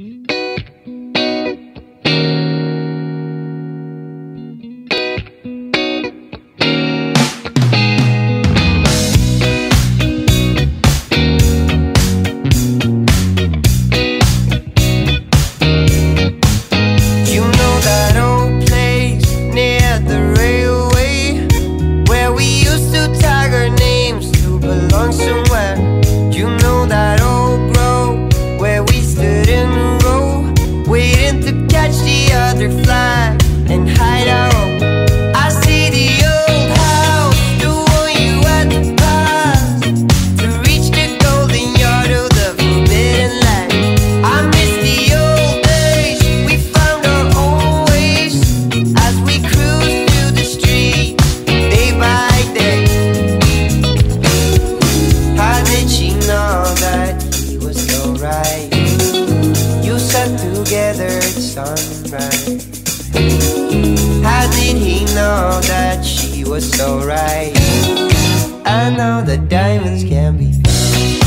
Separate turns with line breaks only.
Mm-hmm. butterfly. right. How did he know that she was so right? I know that diamonds can be found.